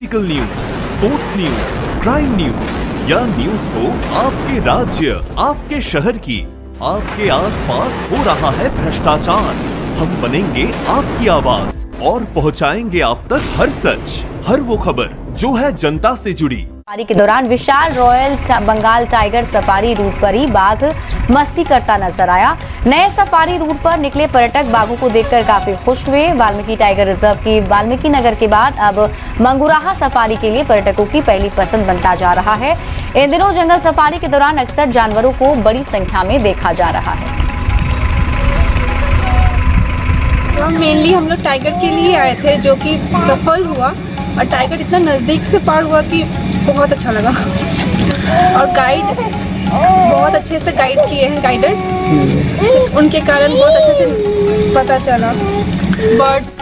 Political news sports news crime news या news को आपके राज्य, आपके शहर की। आपके आसपास हो रहा है भ्रष्टाचार। हम बनेंगे आपकी आवाज़ और पहुंचाएँगे आप तक हर सच। हर वो खबर जो है जनता से जुड़ी। सफारी के दौरान विशाल रॉयल टा- बंगाल टाइगर सफारी रूट पर ही बाघ मस्ती करता नज़र आया। नए सफारी रूट पर निकले पर्यटक बाघों को देखकर काफ़ी खुश हुए। वाल्मीकि टाइगर रिज़र्व की वाल्मीकि नगर के बाद अब मंगुराहा सफारी के लिए पर्यटकों की पहली पसंद बनता जा रहा है। इन दिनों जंगल सफारी के दौरान अक्सर जानवरों को बड़ी संख्या में देखा जा रहा है। मेनली हम लोग टाइगर के लिए आए थे जो कि सफल हुआ। और टाइगर इतना नज़दीक से पार हुआ कि बहुत अच्छा लगा। और गाइड बहुत अच्छे से गाइड किए हैं गाइडर उनके कारण बहुत अच्छे से पता चला। बर्ड्स